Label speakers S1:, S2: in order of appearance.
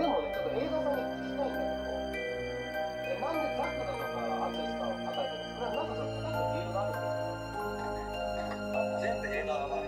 S1: でもね、ちょっと映画さんに聞きたいんだけど、え、なんでザックだとか、アさんを叩いてるんですかなんかそれ叩く理由があるんですか
S2: 全部映画